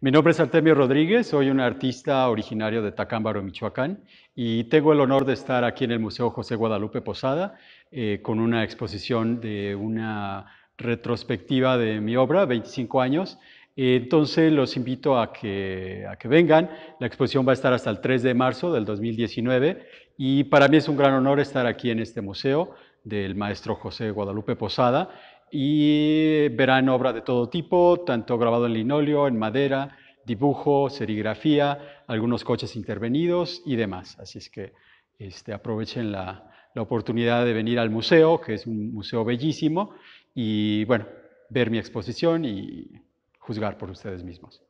Mi nombre es Artemio Rodríguez, soy un artista originario de Tacámbaro, Michoacán, y tengo el honor de estar aquí en el Museo José Guadalupe Posada eh, con una exposición de una retrospectiva de mi obra, 25 años. Entonces los invito a que, a que vengan. La exposición va a estar hasta el 3 de marzo del 2019 y para mí es un gran honor estar aquí en este museo del maestro José Guadalupe Posada y verán obra de todo tipo, tanto grabado en linóleo, en madera, dibujo, serigrafía, algunos coches intervenidos y demás. Así es que este, aprovechen la, la oportunidad de venir al museo, que es un museo bellísimo, y bueno, ver mi exposición y juzgar por ustedes mismos.